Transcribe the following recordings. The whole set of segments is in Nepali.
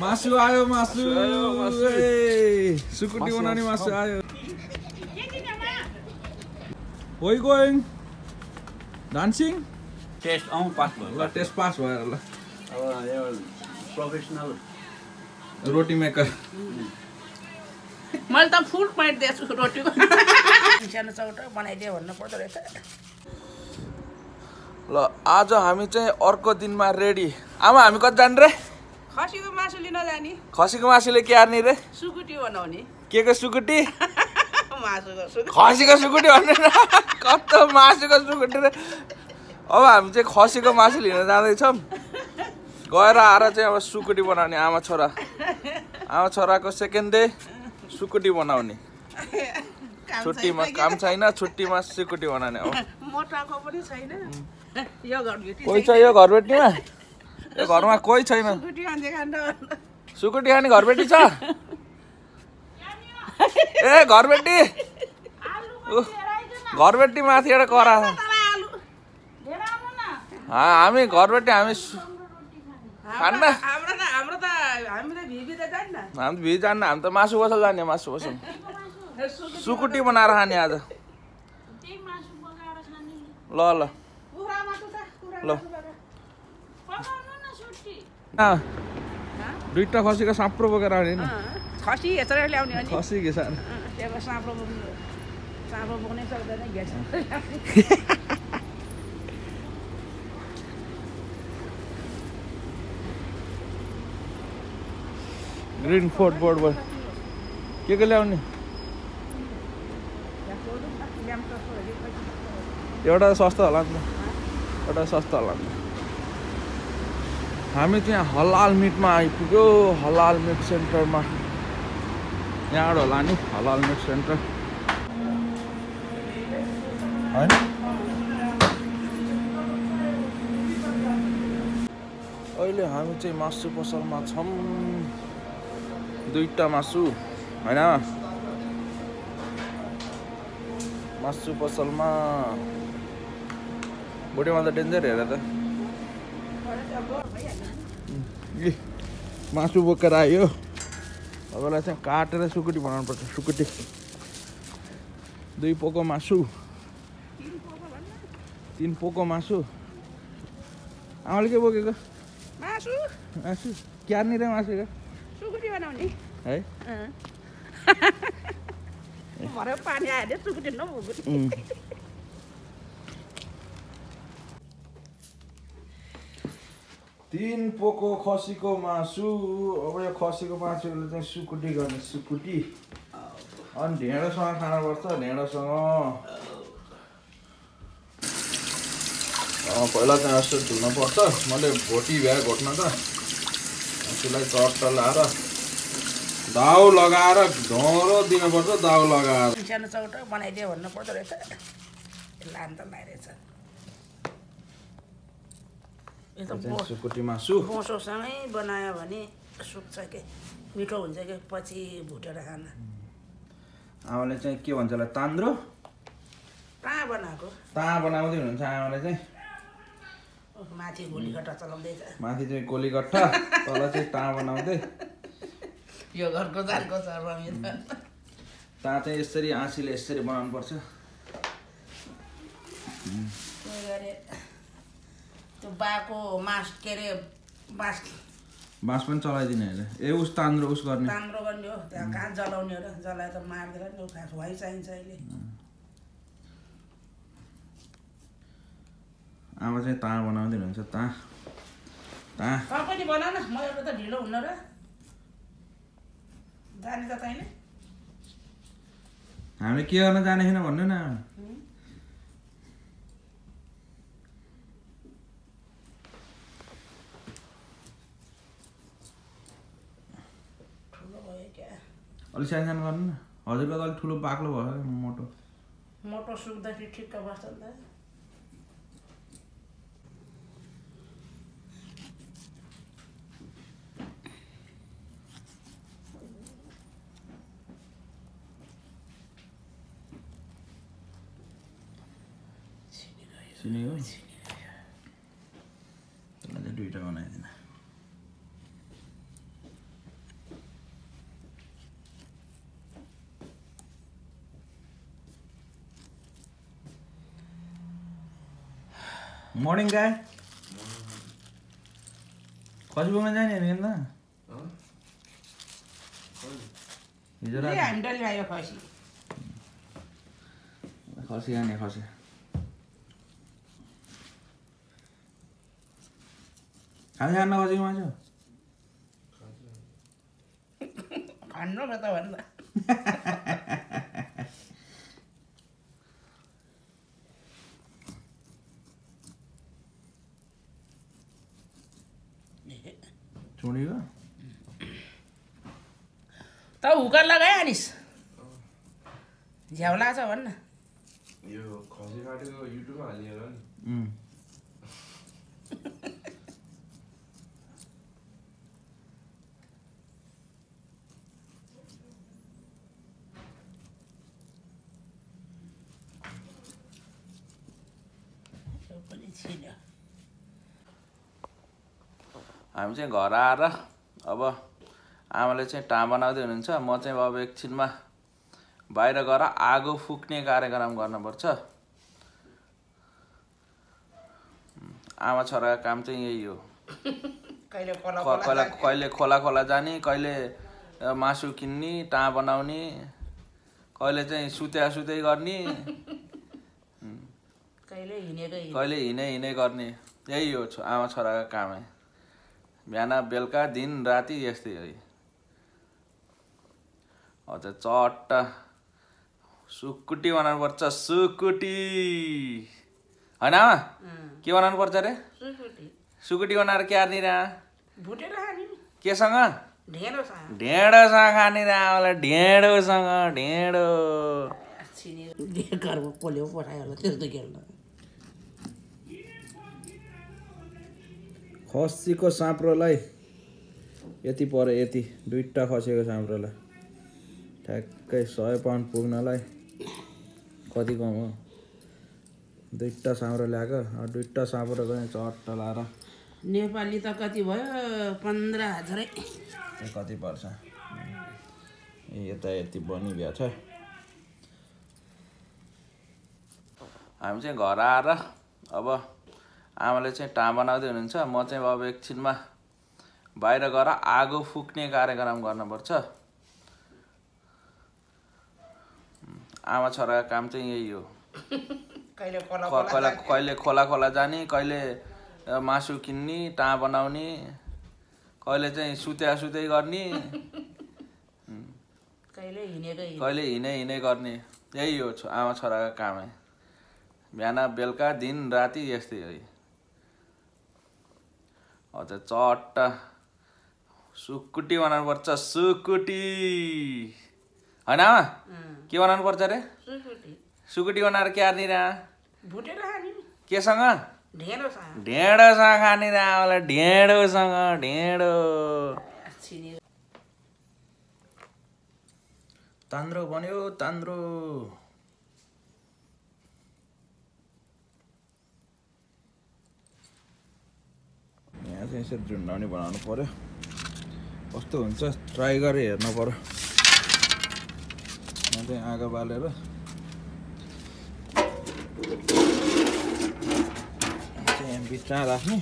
मासु आयो मासु सुकुटी मासु, बनाउने मासु, आयो you going? Dancing? टेस्ट अँ पास भयो ल टेस्ट पास भएर ल अब यो प्रोफेसनल रोटी मेकर मैले त फुल पाइट दिएछु रोटीको सानो चौटो बनाइदियो भन्नु पर्दो रहेछ ल आज हामी चाहिँ अर्को दिनमा रेडी आमा हामी कति जाने रे खसीको मासु लिन जाने खसीको मासुले क्यार्ने रे? सुकुटी बनाउने। के को सुकुटी? खसीको सुकुटी भन्ने कस्तो मासुको सुकुटी रे? अब हामी चाहिँ खसीको मासु लिन जाँदैछौँ। गएर आएर चाहिँ अब सुकुटी बनाउने आमा छोरा। आमा छोराको सेकेन्ड डे सुकुटी बनाउने। छुट्टीमा काम छैन छुट्टीमा सुकुटी बनाउने। अब कि? मोटाको पनि छैन। यो घरबेटी कोही छ यो घरबेटीमा यो घरमा कोही छैन। सुकुटी खाने घरबेटी छ? ए घरबेटी। घरबेटी माथिबाट करा। आलु हामी घरबेटी हामी खान्न। हाम्रो त हाम्रो त हामी त भिबी त जान्न हामी भिज जान्न हामी त मासु पसल जाने मासु पसल सुकुटी बनाएर खाने आज। ल ल। ल। दुईटा खसीको साँप्रो बोकेर आउने नि खसी हेचेर ल्याउने अनि खसी बोक्नु बोक्नै सक्दैन ग्रिन फोर्ट बोर्डबाट के के ल्याउने एउटा सस्तो होला नि त एउटा सस्तो होला नि त हामी त्यहाँ हलाल मिटमा आइपुग्यो। हलाल मिट सेन्टरमा। यहाँबाट होला नि हलाल मिट सेन्टर। होइन? अहिले हामी चाहिँ मासु पसलमा छौँ। दुईवटा मासु होइन? मासु पसलमा। बुढीमा त डेन्जर हेर त ए, मासु बोकेर आयो। तपाईँलाई चाहिँ काटेर सुकुटी बनाउनु पर्छ सुकुटी। दुई पोको मासु। तिन पोको मासु। आमाले के बोकेको? मासु। मासु। क्यार्ने रे मासुको सुकुटी बनाउने। है? भरे पानी आयो सुकुटी नभुकुटी तिन पोको खसीको मासु अब यो खसीको मासुले चाहिँ सुकुटी गर्ने सुकुटी। अनि ढेँडोसँग खानुपर्छ ढेँडोसँग। पहिला चाहिँ यसो धुनुपर्छ मैले भोटी भ्याएँ घोट्न त त्यसलाई चट्ट लाएर दाउ लगाएर ढोरो दिनुपर्छ दाउ लगाएर। सानो चौटो बनाइदियो भन्नु पर्दो रहेछ लान त लाइरहेछ यो त चाहिँ बो- सुकुटी मासु बोसोसँगै बनायो भने सुक्छ के? मिठो हुन्छ कि? पछि भुटेर खान। आमाले चाहिँ के भन्छ होला? तान्द्रो? कहाँ बनाएको। ता बनाउँदै हुनुहुन्छ आमाले चाहिँ। माथि भोलि घट्टा चलाउँदैछ माथि चाहिँ गोलीगट्टा तल चाहिँ ता बनाउँदै। यो घरको छ रमित ता चाहिँ यसरी आँसीले यसरी बनाउनु पर्छ के गरे? त्यो बाको मास के अरे बाँस। बाँस पनि चलाइदिने होइन ए उस तान्द्रो उस गर्ने। ताम्रो गर्ने हो त्यहाँ कहाँ जलाउने हो र? जलाए त मार्दैन नि खास वाइ चाहिन्छ अहिले आमा चाहिँ ता बनाउँदै हुनुहुन्छ। ता। ता। तँ पनि बना न म एउटा त ढिलो हुन्न र। जाने त तैँले। हामी के गर्न जाने छैन भन्नु न ठुलो भयो क्या अलिक सानो सानो गर्नु न। हजुरको त अलिक ठुलो बाक्लो भयो मोटो। मोटो सुक्दाखेरि ठिक्क बस्छ नि त चिनी हो त्यसलाई चाहिँ दुइटा बनाइदिनु खसी बोक्न जाने होइन त हिजो ए, राति हामी डल्लै आयो खसी खसी खाने खसी खान्छ खान्न खसीको मासु भन्नु न त भन्दा त हुकर लगाइहालिस् झ्याउ लाग्छ भन्न यो खसी काटेको युट्युबमा नि. त्यो पनि छिल्यो हामी चाहिँ घर आएर अब आमाले चाहिँ टा बनाउँदै हुनुहुन्छ। म चाहिँ अब एकछिनमा बाहिर गएर आगो फुक्ने कार्यक्रम गर्नुपर्छ। आमा छोराको काम चाहिँ यही हो। कहिले खोला ख- खोला कहिले खोला खोला जाने कहिले मासु किन्ने टा बनाउने कहिले चाहिँ सुत्या सुत्यै गर्ने। कहिले हिँड। हिँडे गर्ने। यही हो आमा छोराको कामै बिहान बेलुका दिन राति यस्तै हो अझ चट्ट। सुकुटी बनाउनु पर्छ सुकुटी। होइन? आमा के बनाउनु पर्छ अरे सुकुटी। सुकुटी बनाएर के हार्ने रा भुटेर खाने। केसँग? ढेँडोसँग। खाने रा आमालाई ढेँडोसँग ढेँडो। छिने घरमा पोल्यो पठायो होला त्यस्तो खेल्न खसीको साँप्रोलाई यति पऱ्यो यति दुइटा खसेको साँप्रोलाई। ठ्याक्कै सय पाउन्ड पुग्नलाई। कति कम हो? दुइटा साँप्रो ल्याएको दुइटा साँप्रो गयो चट्ट लाएर। नेपाली त कति भयो? पन्ध्र हजारै। कति पर्छ? यता यति बनिगएको छ। हामी चाहिँ घर आएर अब आमाले चाहिँ टा बनाउँदै हुनुहुन्छ। म चाहिँ अब एकछिनमा बाहिर गएर आगो फुक्ने कार्यक्रम गर्नुपर्छ। आमा छोराको काम चाहिँ यही हो। कहिले खोला कहिले खोला खोला जाने कहिले मासु किन्ने टा बनाउने कहिले चाहिँ सुत्या सुत्यै गर्ने कहिले हिँड। हिँडे गर्ने यही हो आमा छोराको कामै। बिहान बेलुका दिन राति यस्तै हो। अझ चट्ट। सुकुटी बनाउनु पर्छ सुकुटी। होइन आमा? के बनाउनु पर्छ अरे? सुकुटी। बनाएर के हार्ने केसँग? ढेँडोसँग। खाने रा आमालाई ढेँडोसँग ढेँडो। तान्द्रो बन्यो तान्द्रो। यहाँ चाहिँ यसरी झुन्डाउने बनाउनु पऱ्यो कस्तो हुन्छ? ट्राई गरेर हेर्नु पऱ्यो यहाँ चाहिँ आगो बालेर। चाहिँ बिचमा राख्ने।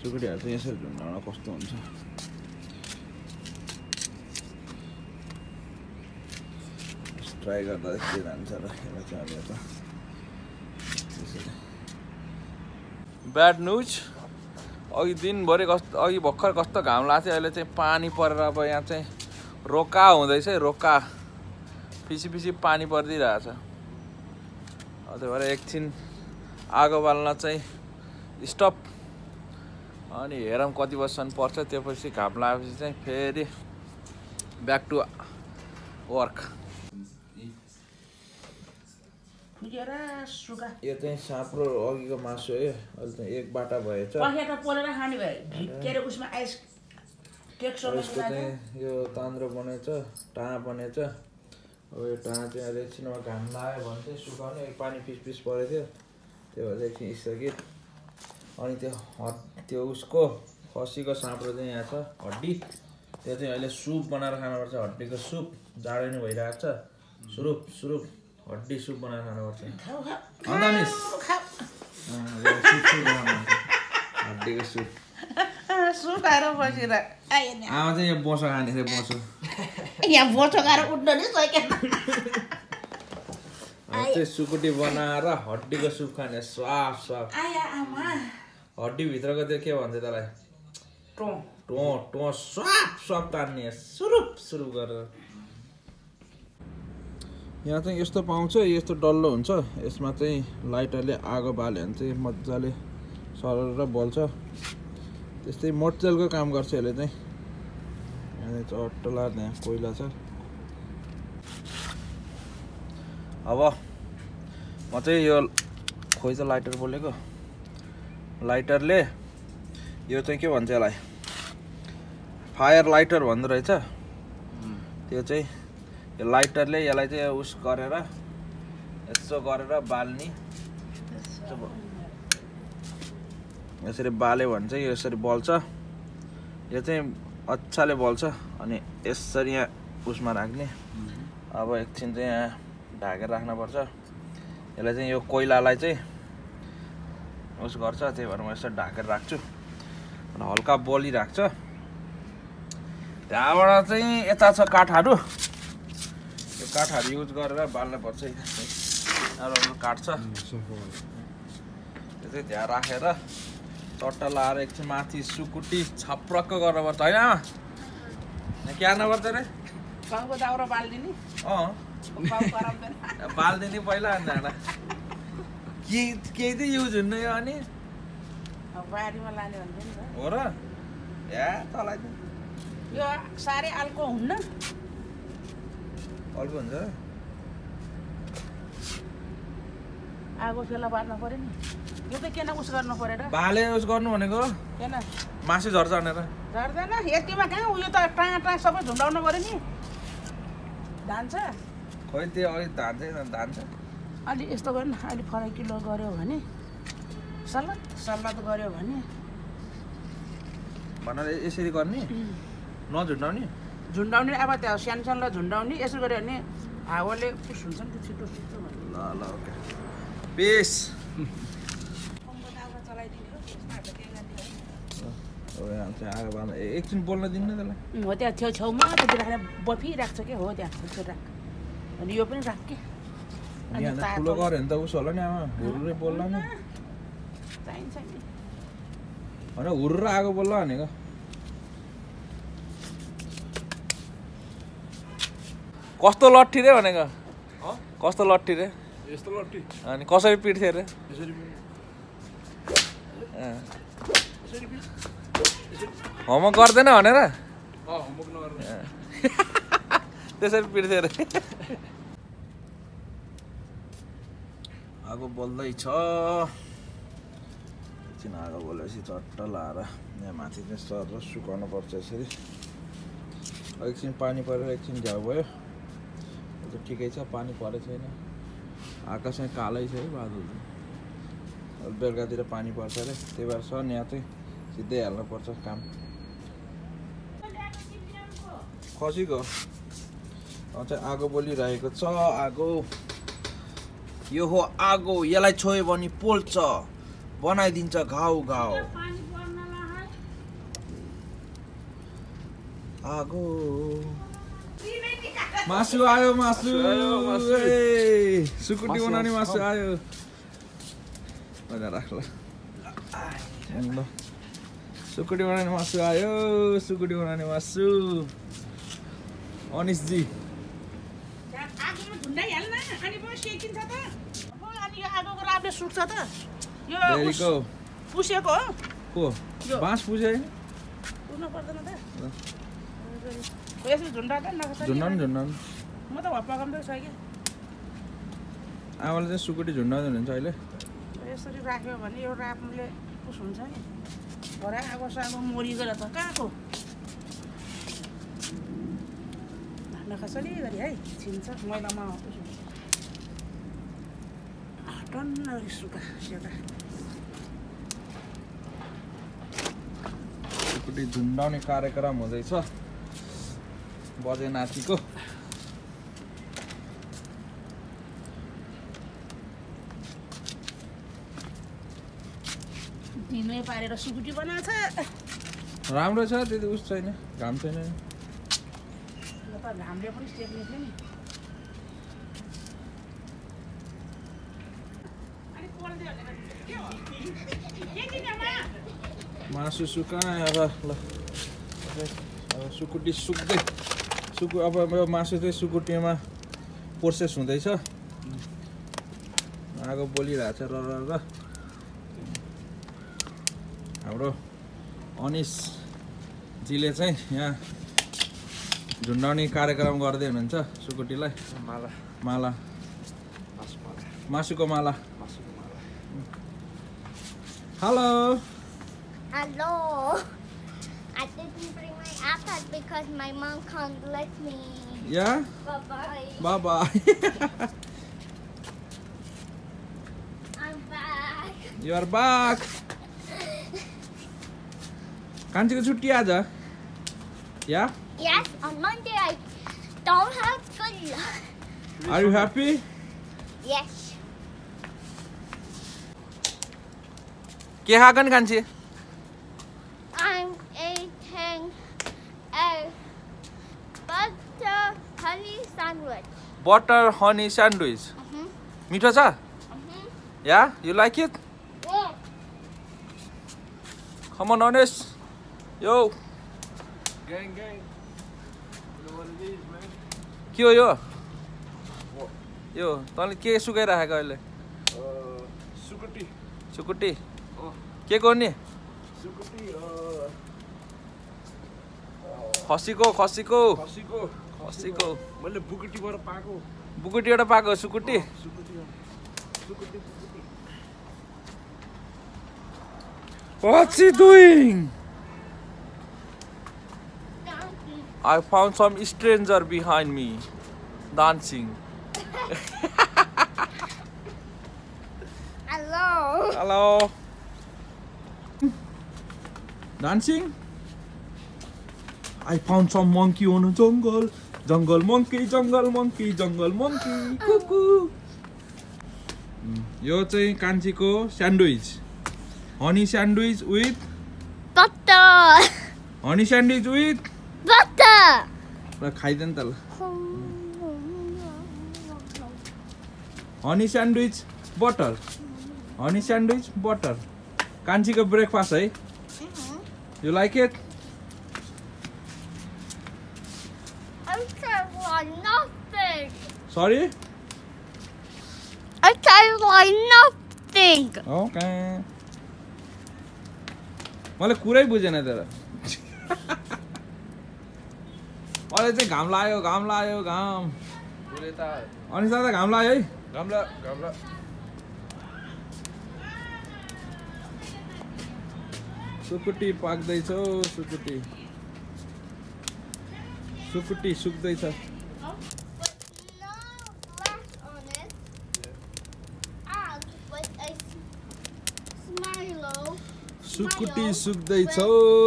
सुकुटीहरू चाहिँ यसरी झुन्डाउन कस्तो हुन्छ? ट्राई गर्दा के जान्छ र यसलाई चाहिँ अब यता त्यसरी ब्याड न्युज अघि दिनभरि कस्तो अघि भर्खर कस्तो घाम लाग्थ्यो अहिले चाहिँ पानी परेर अब यहाँ चाहिँ रोका हुँदैछ है रोका। पिसी पिसी पानी परिदिइरहेछ। त्यही भएर एकछिन आगो बाल्न चाहिँ स्टप अनि हेरौँ कति बजीसम्म पर्छ त्योपछि घाम लागेपछि चाहिँ फेरि ब्याक टु वर्क सुका यो चाहिँ साँप्रो अघिको मासु है अहिले चाहिँ एक बाटा भएछ। पखेटा पोलेर खाने भयो के अरे। उसमा आइस चाहिँ यो तान्द्रो बनेछ टा बनेछ। अब यो टा चाहिँ अहिले एकछिनमा घाम लाग्यो भने चाहिँ सुकाउने पानी पिस पिस परेको थियो। त्यो भएर एकछिन स्थगित अनि त्यो हड त्यो उसको खसीको साँप्रो चाहिँ यहाँ छ हड्डी। त्यो चाहिँ अहिले सुप बनाएर खानुपर्छ हड्डीको सुप। जाडो नै भइरहेको छ। सुरुप सुरुप। हड्डी सुप बनाएर खानुपर्छ अन्त मिस हड्डीको सुप सुकाएर बसेर आयो नि आमा चाहिँ यो बोसो खाने थियो बोसो यहाँ बोचो खाएर उठ्नु नि सकेन चाहिँ सुकुटी बनाएर हड्डीको सुप खाने स्वाफ स्वाफ हड्डीभित्रको त्यो के भन्छ त्यसलाई टो टो टो स्वाप स्वाप तान्ने सुरुप सुरुप गरेर यहाँ चाहिँ यस्तो पाउँछ यस्तो डल्लो हुन्छ। यसमा चाहिँ लाइटरले आगो बाल्यो भने चाहिँ मजाले सरर बल्छ। त्यस्तै मोटतेलको काम गर्छ यसले चाहिँ। यहाँ चट्टला यहाँ कोइला छ। अब म चाहिँ यो खोइ त लाइटर बोलेको। लाइटरले यो चाहिँ के भन्छ यसलाई? फायर लाइटर भन्दो रहेछ। त्यो चाहिँ यो लाइटरले यसलाई चाहिँ उस गरेर यसो गरेर बाल्ने। यसरी बाल्यो भने चाहिँ यो यसरी बल्छ। यो चाहिँ अच्छाले बल्छ अनि यसरी यहाँ उसमा राख्ने। अब एकछिन चाहिँ यहाँ ढाकेर राख्नुपर्छ। यसलाई चाहिँ यो कोइलालाई चाहिँ उस गर्छ त्यही भएर म यसो ढाकेर राख्छु। अनि हल्का बलिरहेको छ त्यहाँबाट चाहिँ यता छ काठहरू। काठहरू युज गरेर बाल्नुपर्छ है। अरू अरू काठ छ त्यो चाहिँ त्यहाँ राखेर चट्टा लाएर एकछिन माथि सुकुटी छप्रक्क गर्नुपर्छ होइन? आमा? यहाँ के हाल्नुपर्छ अरे अँ। बालिदिने पहिला अनि जाँदा। के केही चाहिँ युज हुन्न यो अनि। त। हो र। या तलाई यो साह्रै अल्को हुन्न। अल्प हुन्छ आगो फेला बार्नु पऱ्यो नि। यो त किन उस गर्नु पऱ्यो र? भाले उस गर्नु भनेको? किन? मासु झर्छ भनेर। झर्दैन। यतिमा कहाँ? उयो त टाँ टाँ सबै झुन्डाउनु पऱ्यो नि। धान्छ? खोइ त्यो अलिक धान चाहिँ धान छ अलि यस्तो गर्नु अलि फराकिलो गऱ्यो भने। सल्लाद सल्लाद गऱ्यो भने। भनेर यसरी गर्ने? नझुन्डाउने? झुन्डाउने अब त्यहाँ सानो सानोलाई झुन्डाउने यसो गऱ्यो भने हावाले उस हुन्छ नि त छिटो छिटो ल ल ओके। पेस एकछिन बोल्न दिनु न त्यसलाई। हो त्यहाँ छेउ छेउमा त्यति राखेर बफिरहेको छ कि? हो त्यहाँ छोटो राख। अनि यो पनि राख के? ठुलो गऱ्यो भने त उसो होला नि आमा। हुर्रै बोल्ला नि। चाहिन्छ नि। होइन हुर्र आगो बोल्ला भनेको। कस्तो लट्ठी रे भनेको? कस्तो लट्ठी रे? यस्तो लट्टी अनि कसरी पिट्थ्यो रे? यसरी अँ। होमवर्क गर्दैन भनेर? त्यसरी पिट्थ्यो अरे आगो बल्दैछ एकछिन आगो बलेपछि चट्ट लाएर यहाँ माथि चाहिँ सर सुकाउनु पर्छ यसरी। एकछिन पानी परेर एकछिन झ्याउ भयो। त ठिकै छ पानी परेको छैन आकाश चाहिँ कालै छ है बादल बेलुकातिर पानी पर्छ अरे त्यही भएर सर यहाँ चाहिँ सिधै हाल्नुपर्छ काम खसीको चाहिँ आगो बलिरहेको छ आगो यो हो आगो यसलाई छोयो भने पोल्छ बनाइदिन्छ घाउ घाउ आगो मासु आयो मासु। सुकुटी बनाउने मासु, आयो। राख ल ल सुकुटी बनाउने मासु आयो सुकुटी बनाउने मासु। अनिसजी आगोमा झुन्डाइहाल्न अनि पो सेकिन्छ त अब अनि यो। आगोको रापले सुक्छ त यो डेरीको उस- पुसेको हो? को। बाँस पर्दैन त। झुन्डाउनु झुन्डाउनु म त भए पकाउँदैछ कि आमाले चाहिँ सुकुटी झुन्डाउँदै हुनुहुन्छ अहिले यसरी राख्यो भने यो राप्नुले उस हुन्छ नि भरे आगो सागो मरिगएर त कहाँको नखसरी गरी है छिन्छ मैलामा हुन्छ टन्न सुका सेका सुकुटी झुन्डाउने कार्यक्रम हुँदैछ बजे नातिको। दिनमै पारेर सुकुटी बनाएको छ। राम्रो छ त्यति उस छैन घाम छैन घामले पनि नि? मासु अब ल सुकुटी सुक्दै। सुकु अब यो मासु चाहिँ सुकुटीमा प्रोसेस हुँदैछ। आगो बोलिरहेको छ र र र। हाम्रो अनिसजीले चाहिँ यहाँ झुन्डाउने कार्यक्रम गर्दै हुनुहुन्छ सुकुटीलाई माला। माला। मासु माला। मासुको माला। मासुको माला hello. my iPad because my mom can't let me. Yeah Bye bye. बाबा I'm back. You are back. कान्छीको छुट्टी आज या Yes, on Monday I don't have school. Are you happy Yes. के खाएको नि कान्छी बटर हनी स्यान्डविच मिठो छ या यु लाइक यो लाइकिथ खमा यो के हो यो यो त के सुकाइराखेको अहिले? सुकुटी के गर्ने? खसीको खसीको खसीको खसीको मैले बुकुटीबाट पाएको बुकुटीबाट पाएको सुकुटी What's he doing? I found some stranger behind me dancing. Hello. Hello. Dancing? I found some monkey on a jungle. Jungle monkey, jungle monkey, jungle monkey. Cuckoo. Mm, यो चाहिँ कान्छीको sandwich honey sandwich with Butter. Honey sandwich with Butter. ल खाइदे नि त ल honey sandwich butter honey sandwich butter कान्छीको breakfast है you like it I said like sorry I said like nothing. Okay मैले कुरै बुझेन तर। अहिले चाहिँ घाम लाग्यो घाम लाग्यो घाम। अनि त घाम लाग्यो है। गाम्ला गाम्ला सुकुटी पाक्दैछ सुकुटी। सुकुटी सुक्दैछ। सुकुटी सुक्दैछ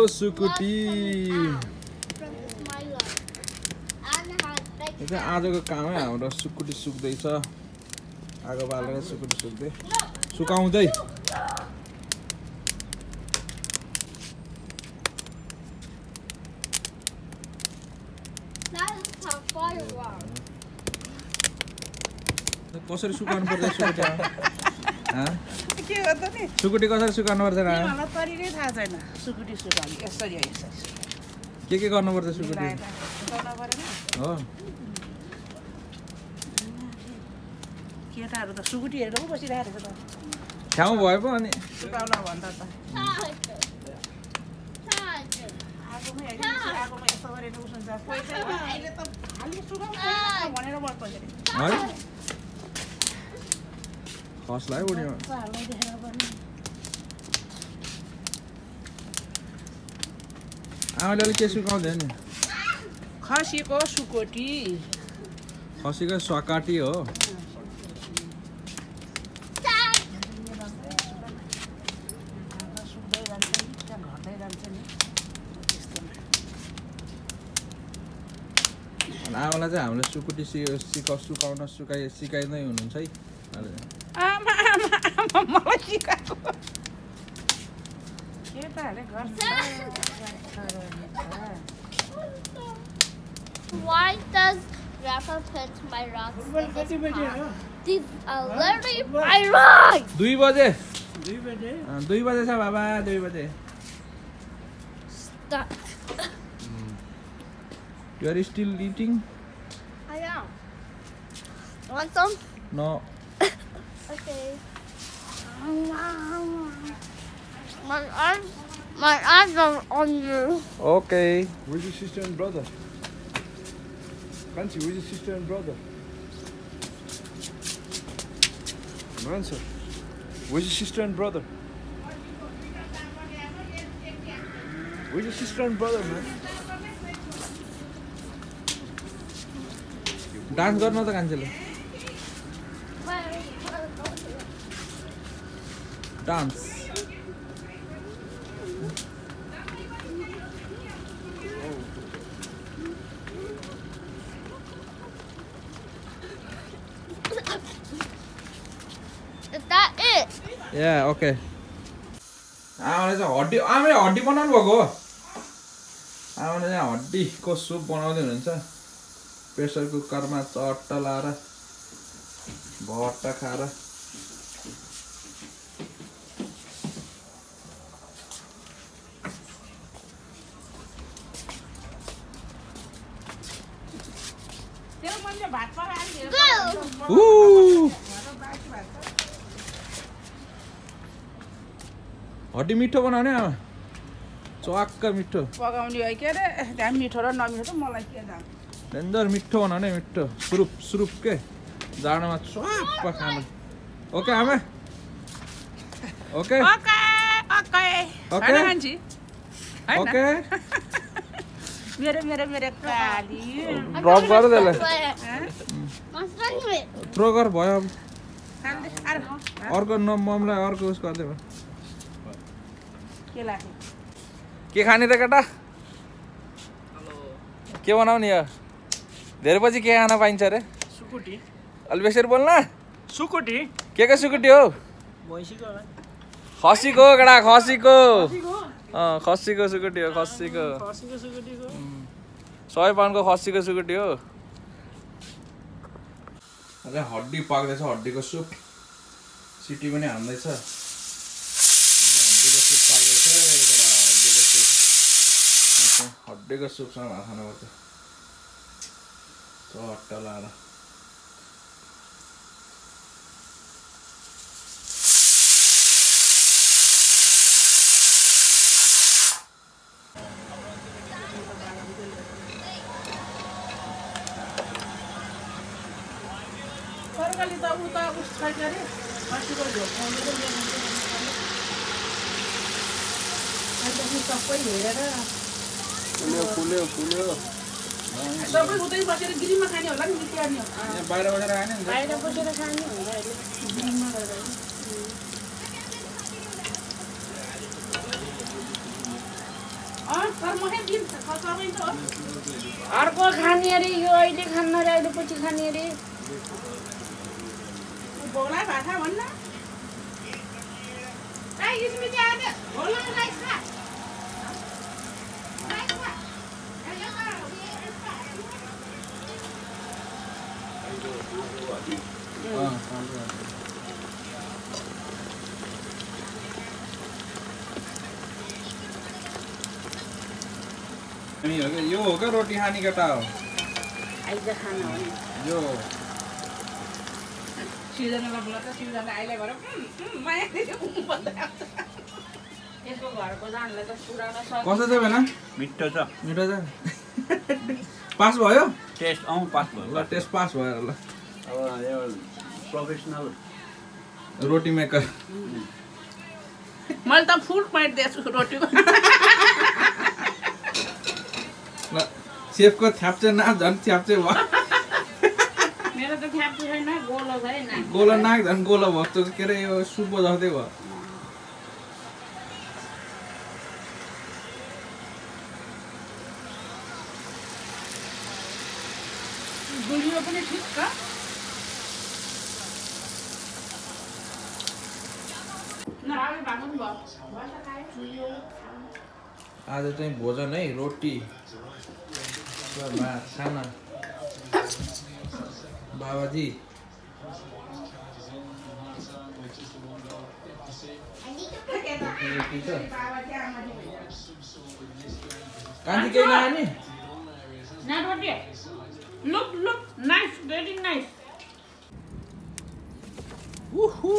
सुकुटी। यो चाहिँ आजको कामै हाम्रो सुकुटी सुक्दैछ। आगो बालेर सुकुटी सुक्दै। सुकाउँदै. कसरी सुकाउनु पर्छ? के हो त नि? सुकुटी कसरी सुकाउनु पर्छ रा? मलाई तरिकै थाहा छैन। सुकुटी सुकाउने। यसरी यसरी। के के गर्नुपर्छ सुकुटी? हो। केटाहरू त सुकुटी हेरेर पो बसिरहेको रहेछ त। ठाउँ भयो पो अनि। सुकाउन भन्दा त Charger. Charger. आगोमै हेरि आगोमा यसो गरेर उसिन्छ कोही चाहिँ "आ, अहिले त खालि सुकाउनु भनेर बस्छ फेरि है खसलाई उड्यो आमाले अलिक के सुकाउँदैन नि। खसीको सुकोटी। खसीको सकाटी हो। नि नि आमालाई चाहिँ हामीले सुकुटी सि सिका सुकाउन सुकाइ सिकाइँदै हुनुहुन्छ है। Mamala giriyor. Why does Rafa put my rocks in his car? These are very my rocks! দুই বাজে দুই বাজে দুই বাজে সব বাবা দুই বাজে Stop. You are still eating? I am. Want some? No. My eyes, my eyes are on you. Okay Where's your sister and brother? Fancy, where's your sister and brother? Answer. Where's your sister and brother? Where's your sister and brother, man? Dance गर्न त कान्छेले डान्स या ओके आमाले चाहिँ हड्डी आमाले हड्डी बनाउनु भएको हो आमाले चाहिँ हड्डीको सुप बनाउँदै हुनुहुन्छ प्रेसर कुकरमा चट्ट लाएर भट्ट खाएर त्यो मैले भात पकाएर Go! ऊ हड्डी मिठो बनाउने आमा। चक्क मिठो। पकाउने हो के अरे? मिठो र नमिठो त मलाई के डेन्जर मिठो बनाउने मिठो। सुरुप सुरुप के? जाडोमा स्वाप खानु। ओके आमा। ओके। Okay okay. मेरो मेरो मेरो काली। ड्रप गर त्यसलाई. थ्रो गर भयो अब। अर्को न ममलाई अर्को उस गर्दै भयो के लाग्यो के खाने त केटा? के बनाउने यो धेरै पछि के खान पाइन्छ अरे सुकुटी। अलि बेसरी बोल्न सुकुटी? के को सुकुटी हो? भैँसीको खसीको केटा खसीको। अँ खसीको सुकुटी हो खसीको। खसीको सुकुटीको। सय पाउन्डको खसीको सुकुटी हो। अझै हड्डी पाक्दैछ हड्डीको सुप। सिटी पनि हान्दैछ अझै हड्डीको सुप पाक्दैछ एउटा हड्डीको सुप हड्डीको सुपसँग भात खानुपर्छ चट्ट लाएर त उस सबै हेरेर सबै उतै बसेर खाने होला नि बाहिर बसेर खाने। बाहिर बसेर खाने अर्को खाने अरे यो अहिले खान्न अरे अहिले पछि खाने अरे बोला भाषा भन्न यो हो क्या रोटी खाने केटा हो? आइज खाना हो नि। यो सिर्जनालाई बोला त सिर्जना आइले भएर उम्, उम्, माया। यसको घरको जानलाई त पुरानो सक्छ कस्तो छ बेला मिठो छ। मिठो छ? पास भयो? टेस्ट अँ पास भयो। ल टेस्ट पास भयो ल प्रोफेसनल रोटी मेकर मैले त फुल पाइट दिएछु रोटीको ल सेफको थ्याप्चे नाक झन् थ्याप्चे भयो मेरो त ठ्याप्पु छैन गोलो भयो न। गोलो नाक झन् गोलो भयो त्यो के अरे यो सुपो जस्तै भयो ठिक नराम्रो आज चाहिँ भोजन है रोटी। र भात खाना। बाबाजी। रोटी छ कान्छी केही नखाने Now what here? Look, look, nice, very nice. उहु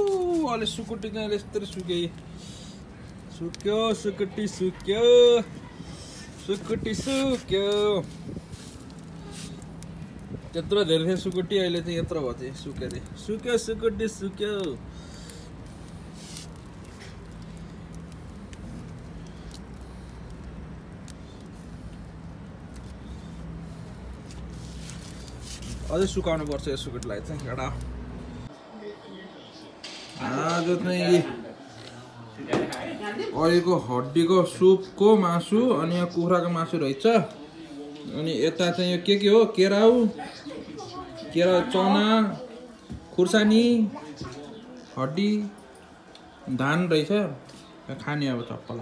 अहिले सुकुटी चाहिँ अहिले यस्तरी सुके। सुक्यो, सुकुटी सुक्यो। सुकुटी सुक्यो। त्यत्रो धेरै थियो सुकुटी, अहिले चाहिँ यत्रो भयो चाहिँ सुक्यो अरे सुक्यो, सुकुटी सुक्यो। अझै सुकाउनु पर्छ यो सुकुटीलाई चाहिँ, एउटा। आज चाहिँ अहिलेको हड्डीको सुपको मासु अनि यहाँ कुखुराको मासु रहेछ। अनि यता चाहिँ यो के के हो? केराउ केरा चना खुर्सानी हड्डी धान रहेछ। खाने अब चप्पल